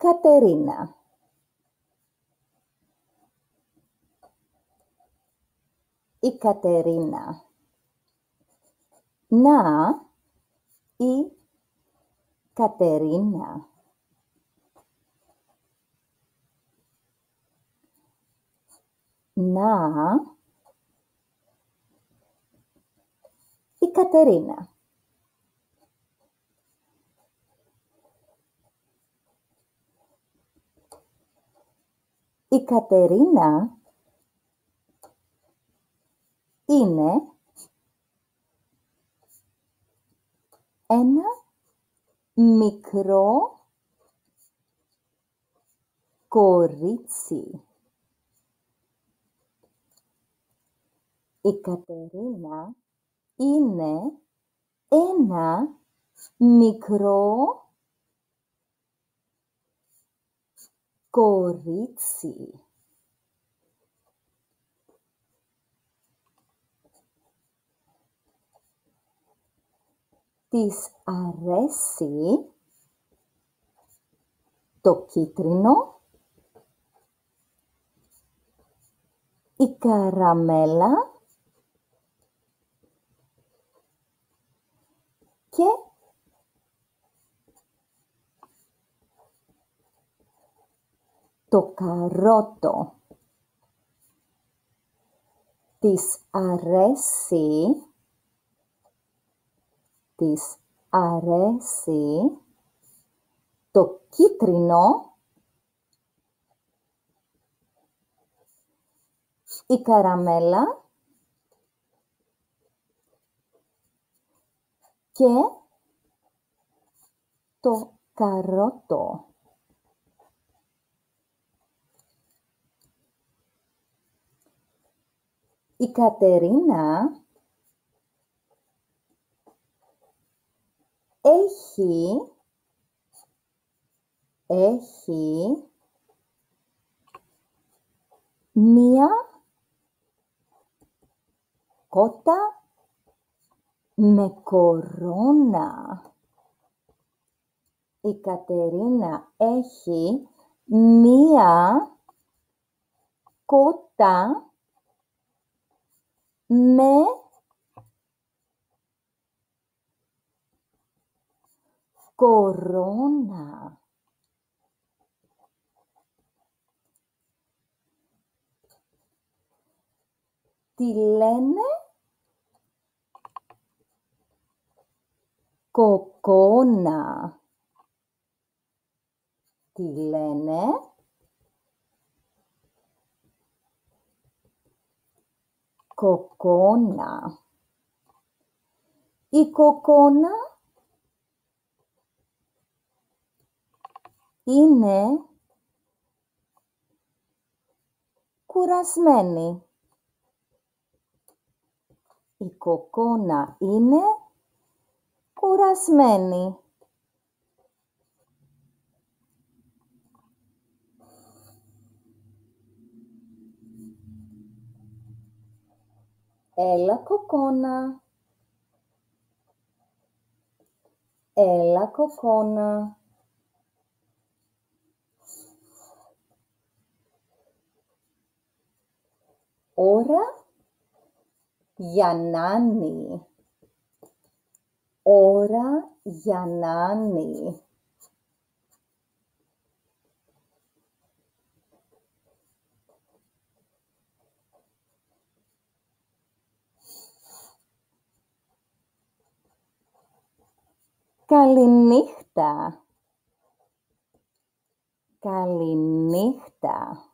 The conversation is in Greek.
Κατερίνα. Η Κατερίνα. Να, η Κατερίνα. Να, η Κατερίνα. Η Κατερίνα είναι ένα μικρό κορίτσι. Η Κατερίνα είναι ένα μικρό κορίτσι. Της αρέσει το κίτρινο, η καραμέλα και το καρότο. Της αρέσει, της αρέσει το κίτρινο, η καραμέλα και το καρότο. Η Κατερίνα έχει, έχει μία κότα με κορώνα. Η Κατερίνα έχει μία κότα με κορώνα. Τι λένε; Κοκόνα. Τι λένε; Κοκόνα. Η κοκόνα είναι κουρασμένη. Η κοκόνα είναι κουρασμένη. Έλα κοκόνα. Έλα κοκόνα. Ώρα για νάνι. Ώρα για νάνι. Καληνύχτα. Καληνύχτα.